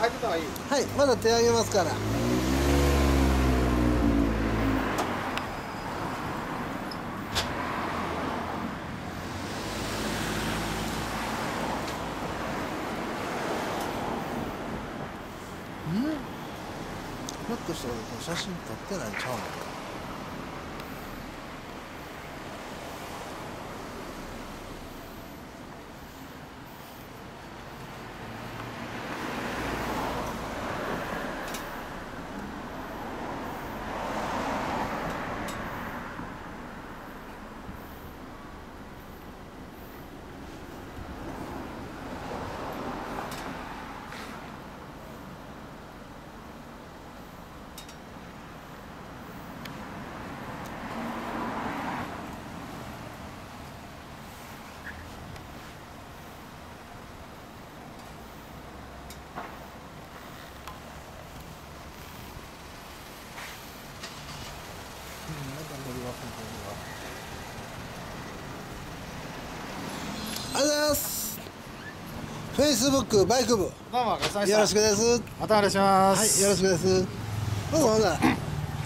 がいい。はいまだ手上げますから。ん？ひょっとして俺これ写真撮ってないんちゃうの？ありがとうございます。フェイスブックバイク部。よどうもごちそうさまでした。ろしくです。またお願いしまはいすよろしくですどうぞほんなら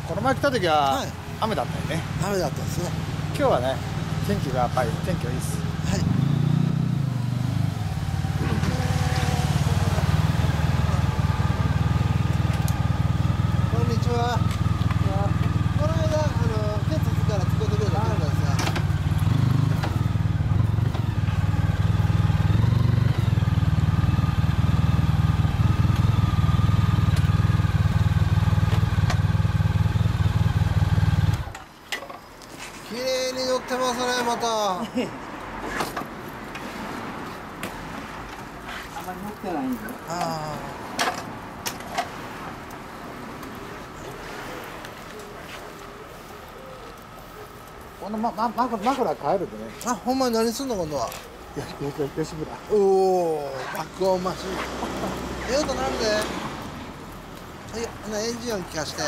この前来た時は、はい。雨だったよね。雨だったんですね。今日はね天気がやっぱり天気はいいですはいこんにちはこの間あのケツから作ってくれたケンタですよ綺麗に乗ってまた。あんまり持ってないんだ。よ。あこのまま枕枕変えるとね。ああほんまに何すんの今度は。よよよ吉村。おお爆音マシン。ええ音なるで。はいエンジン音聞かして